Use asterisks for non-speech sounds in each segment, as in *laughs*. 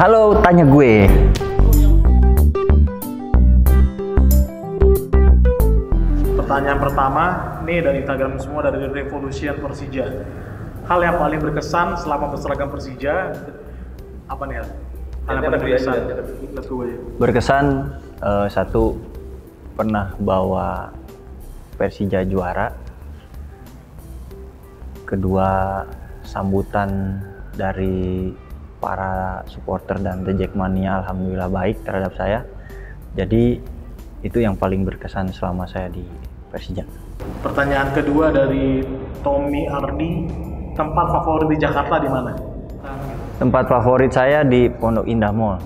Halo, tanya gue. Pertanyaan pertama, ini dari Instagram semua dari Revolution Persija. Hal yang paling berkesan selama berseragam Persija apa nih? Hal yang paling berkesan. Aja. Berkesan eh, satu pernah bawa Persija juara. Kedua sambutan dari para supporter dan The Jackmania alhamdulillah baik terhadap saya. Jadi itu yang paling berkesan selama saya di Persija. Pertanyaan kedua dari Tommy Ardi, tempat favorit di Jakarta di mana? Tempat favorit saya di Pondok Indah Mall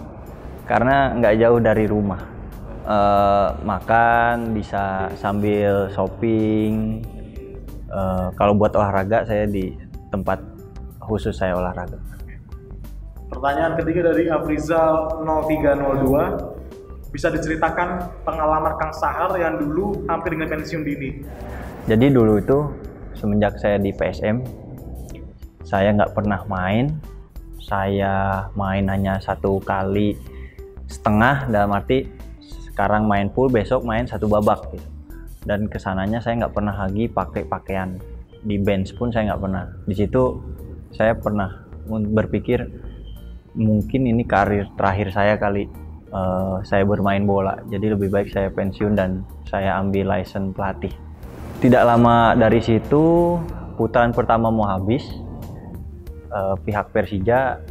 karena nggak jauh dari rumah. Eh, makan bisa sambil shopping. Eh, kalau buat olahraga saya di tempat khusus saya olahraga. Pertanyaan ketiga dari Afrizal 0302. Bisa diceritakan pengalaman Kang Sahar yang dulu hampir dengan pensiun dini? Jadi dulu itu semenjak saya di PSM, saya nggak pernah main. Saya main hanya satu kali setengah dalam arti sekarang main full, besok main satu babak gitu. Dan ke sananya saya nggak pernah lagi pakai pakaian di bench pun saya nggak pernah. Di situ saya pernah berpikir mungkin ini karir terakhir saya kali eh, saya bermain bola. Jadi lebih baik saya pensiun dan saya ambil license pelatih. Tidak lama dari situ putaran pertama mau habis, eh, pihak Persija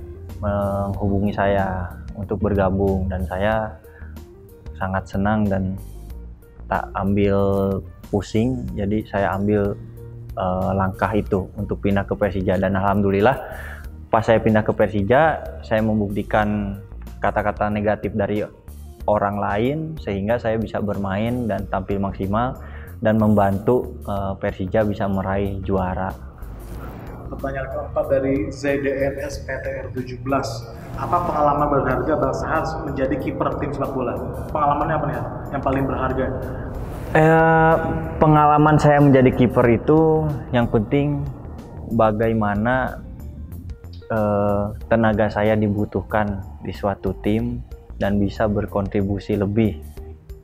menghubungi saya untuk bergabung dan saya sangat senang dan tak ambil pusing. Jadi saya ambil eh, langkah itu untuk pindah ke Persija dan alhamdulillah pas saya pindah ke Persija saya membuktikan kata-kata negatif dari orang lain sehingga saya bisa bermain dan tampil maksimal dan membantu eh, Persija bisa meraih juara. Pertanyaan keempat dari ZDNS PTR 17. Apa pengalaman berharga Bang Sahar menjadi kiper tim sepak bola? Pengalamannya apa nih? Yang paling berharga? Eh, pengalaman saya menjadi kiper itu yang penting bagaimana eh, tenaga saya dibutuhkan di suatu tim dan bisa berkontribusi lebih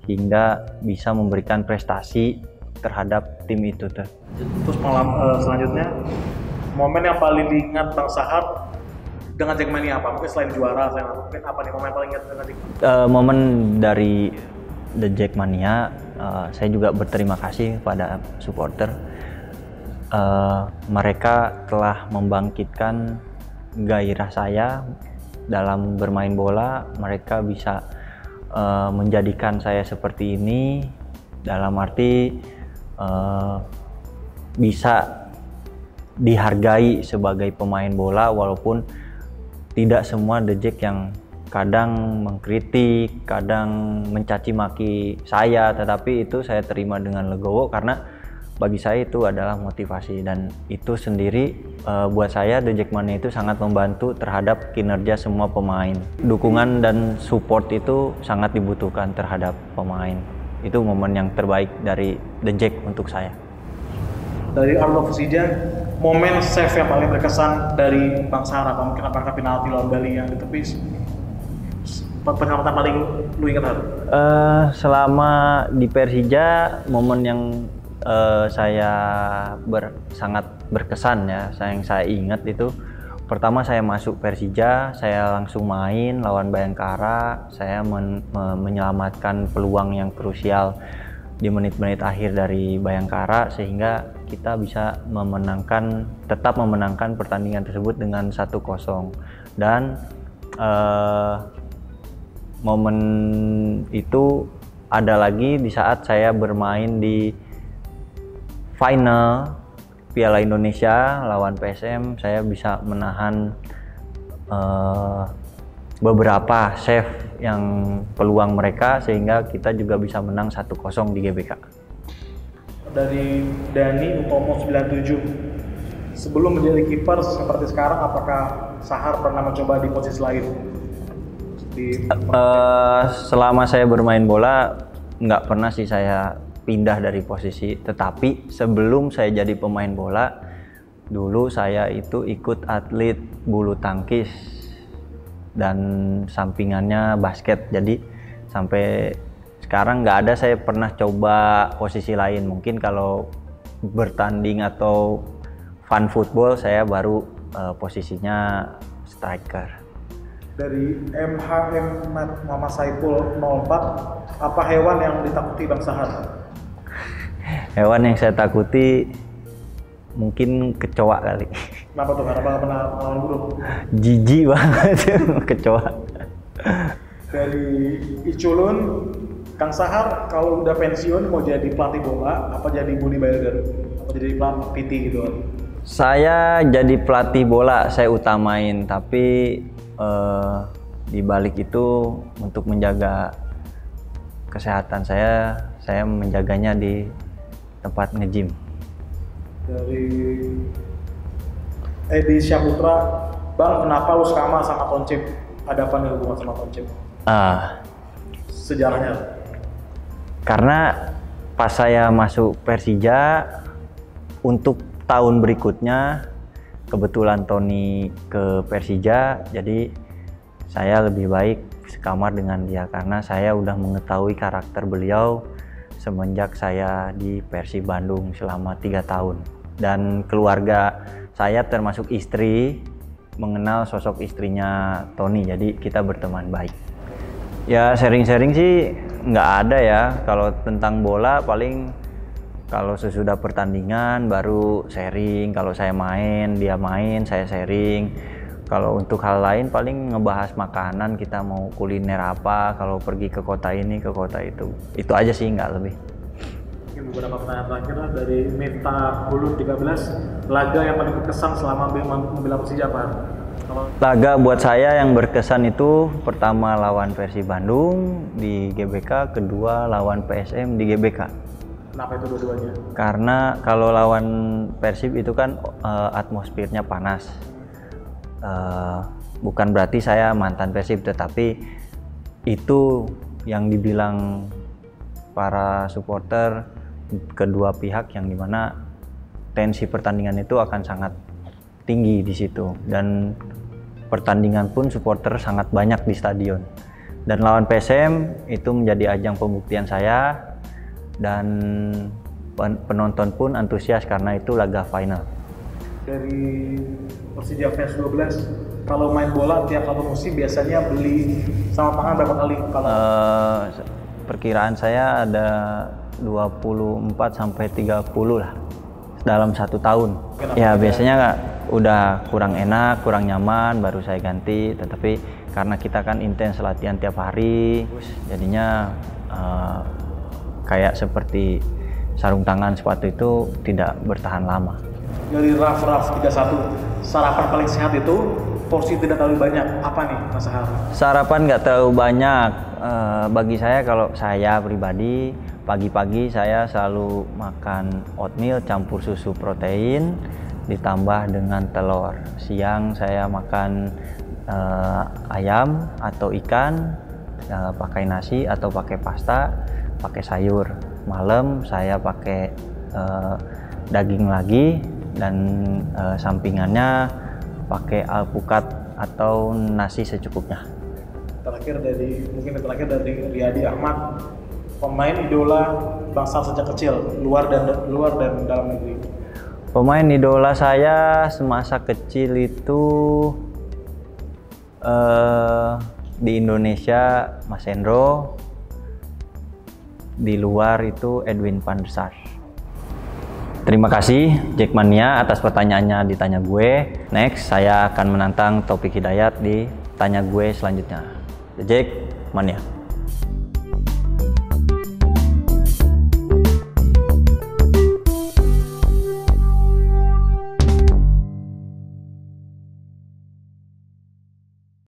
hingga bisa memberikan prestasi terhadap tim itu tuh. Terus pengalaman eh, selanjutnya, momen yang paling diingat Bang Sahar dengan Jackmania apa? Mungkin selain juara, selain apa, mungkin apa nih momen yang paling ingat dengan Jackmania? Eh, momen dari The Jackmania, eh, saya juga berterima kasih kepada supporter. Eh, mereka telah membangkitkan gairah saya dalam bermain bola. Mereka bisa eh, menjadikan saya seperti ini dalam arti eh, bisa dihargai sebagai pemain bola walaupun tidak semua Jack yang kadang mengkritik, kadang mencaci maki saya, tetapi itu saya terima dengan legowo karena bagi saya itu adalah motivasi dan itu sendiri eh, buat saya The Jackmania itu sangat membantu terhadap kinerja semua pemain. Dukungan dan support itu sangat dibutuhkan terhadap pemain. Itu momen yang terbaik dari The Jack untuk saya. Dari Arlo Persija, momen save yang paling berkesan dari Bang Sahar apa? Mungkin apakah penalti lawan Bali yang ditepis? Penyelamatan paling lu ingat Har? Eh, selama di Persija momen yang eh, saya ber- sangat berkesan ya, yang saya ingat itu. Pertama saya masuk Persija, saya langsung main lawan Bayangkara, saya men- me- menyelamatkan peluang yang krusial di menit-menit akhir dari Bayangkara sehingga kita bisa memenangkan tetap memenangkan pertandingan tersebut dengan 1-0 dan eh, momen itu ada lagi di saat saya bermain di final Piala Indonesia lawan PSM saya bisa menahan eh, beberapa save yang peluang mereka sehingga kita juga bisa menang 1-0 di GBK. Dari Dani Utomo 97. Sebelum menjadi kiper seperti sekarang, apakah Sahar pernah mencoba di posisi lain? Di Eh, selama saya bermain bola nggak pernah sih saya pindah dari posisi tetapi sebelum saya jadi pemain bola dulu saya itu ikut atlet bulu tangkis dan sampingannya basket. Jadi sampai sekarang nggak ada saya pernah coba posisi lain. Mungkin kalau bertanding atau fun football saya baru uh, posisinya striker. Dari MHM Mama Saiful 04, apa hewan yang ditakuti Bang Sahar? Hewan yang saya takuti mungkin kecoa kali. Kenapa tuh? Karena nggak pernah lawan burung? Jijik banget *laughs* kecoa. Dari Iculun, Kang Sahar kalau udah pensiun mau jadi pelatih bola, apa jadi bodybuilder? Apa jadi pelatih PT gitu? Saya jadi pelatih bola, saya utamain, tapi eh, di balik itu untuk menjaga kesehatan saya, saya menjaganya di tempat nge-gym. Dari Edi Syaputra Bang kenapa lu sama sama Toncip ada apa nih hubungan sama Toncip ah. Sejarahnya? Karena pas saya masuk Persija untuk tahun berikutnya kebetulan Tony ke Persija jadi saya lebih baik sekamar dengan dia karena saya udah mengetahui karakter beliau semenjak saya di Persib Bandung selama tiga tahun. Dan keluarga saya termasuk istri mengenal sosok istrinya Tony jadi kita berteman baik. Ya sharing-sharing sih nggak ada ya. Kalau tentang bola paling kalau sesudah pertandingan baru sharing. Kalau saya main dia main saya sharing kalau untuk hal lain paling ngebahas makanan kita mau kuliner apa kalau pergi ke kota ini ke kota itu itu aja sih nggak lebih mungkin beberapa pertanyaan terakhir lah dari Meta Bulu 13 laga yang paling berkesan selama membela Persija apa? Laga buat saya yang berkesan itu pertama lawan Persib Bandung di GBK, kedua lawan PSM di GBK. Kenapa itu dua-duanya? Karena kalau lawan Persib itu kan uh, atmosfernya panas. Uh, bukan berarti saya mantan Persib, tetapi itu yang dibilang para supporter kedua pihak yang di mana tensi pertandingan itu akan sangat tinggi di situ. Dan pertandingan pun supporter sangat banyak di stadion. Dan lawan PSM itu menjadi ajang pembuktian saya dan penonton pun antusias karena itu laga final dari Persija Fans 12 kalau main bola tiap satu musim biasanya beli sama pangan berapa kali kalau uh, perkiraan saya ada 24 sampai 30 lah dalam satu tahun. Kenapa ya biasanya nggak udah kurang enak, kurang nyaman, baru saya ganti. Tetapi karena kita kan intens latihan tiap hari, jadinya uh, kayak seperti sarung tangan sepatu itu tidak bertahan lama. Dari Raf Raf 31, sarapan paling sehat itu porsi tidak terlalu banyak. Apa nih Mas Sahar? Sarapan nggak terlalu banyak. Uh, bagi saya kalau saya pribadi pagi-pagi saya selalu makan oatmeal campur susu protein ditambah dengan telur siang saya makan uh, ayam atau ikan uh, pakai nasi atau pakai pasta pakai sayur malam saya pakai daging lagi dan uh, sampingannya pakai alpukat atau nasi secukupnya. Terakhir dari mungkin terakhir dari Riyadi Ahmad pemain idola bangsa sejak kecil luar dan luar dan dalam negeri. Pemain idola saya semasa kecil itu uh, di Indonesia Mas Hendro. Di luar itu Edwin van der Sar Terima kasih Jackmania atas pertanyaannya ditanya gue. Next saya akan menantang Topik Hidayat di tanya gue selanjutnya. Jack Mania.